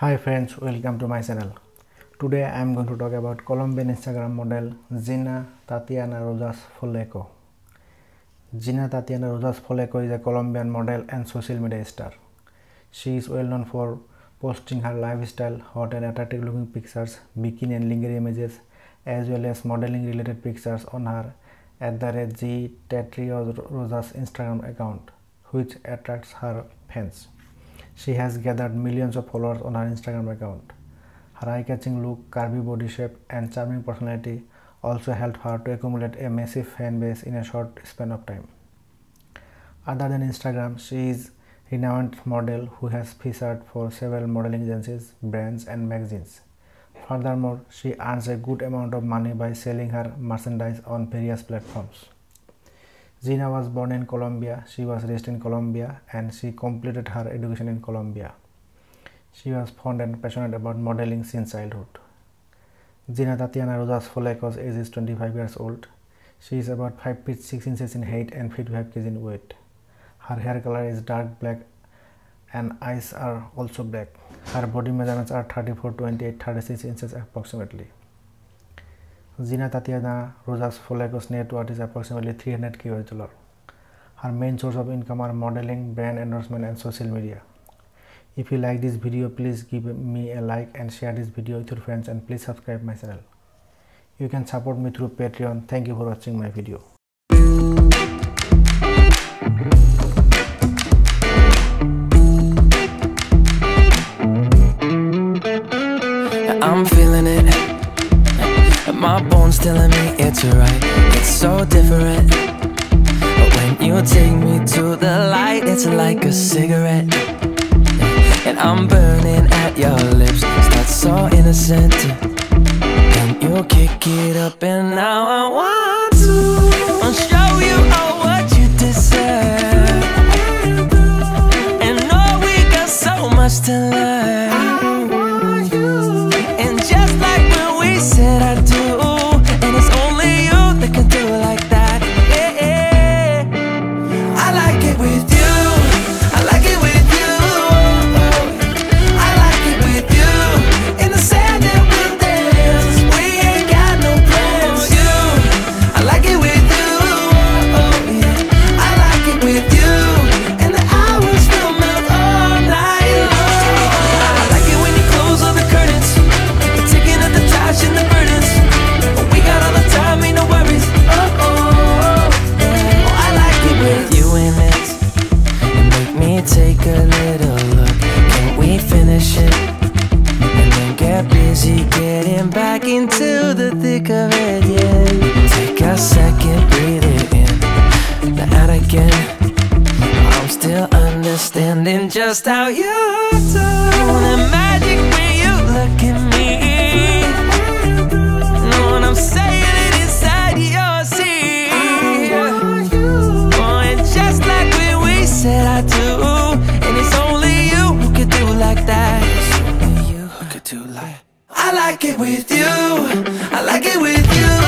Hi friends, welcome to my channel. Today I am going to talk about Colombian Instagram model Gina Tatiana Rojas Folleco. Gina Tatiana Rojas Folleco is a Colombian model and social media star. She is well known for posting her lifestyle, hot and attractive looking pictures, bikini and lingerie images, as well as modeling related pictures on her at the rate G Rosas Instagram account, which attracts her fans. She has gathered millions of followers on her Instagram account. Her eye-catching look, curvy body shape, and charming personality also helped her to accumulate a massive fan base in a short span of time. Other than Instagram, she is a renowned model who has featured for several modeling agencies, brands, and magazines. Furthermore, she earns a good amount of money by selling her merchandise on various platforms. Gina was born in Colombia. She was raised in Colombia and she completed her education in Colombia. She was fond and passionate about modeling since childhood. Gina Tatiana Rojas Folleco's age is 25 years old. She is about 5 feet 6 inches in height and 55 kg in weight. Her hair color is dark black and eyes are also black. Her body measurements are 34, 28, 36 inches approximately. Gina Tatiana Rosas Folleco's net worth is approximately 300k US dollar. Her main source of income are modeling, brand endorsement and social media. If you like this video, please give me a like and share this video with your friends and please subscribe my channel. You can support me through Patreon. Thank you for watching my video. Telling me it's alright. It's so different. But when you take me to the light It's like a cigarette. And I'm burning at your lips. Start so innocent. And you kick it up And now I want to show you all what you deserve. And know we got so much to learn. And just like back into the thick of it, yeah. Take a second, breathe it in. Now out again I'm still understanding just how you I like it with you. I like it with you.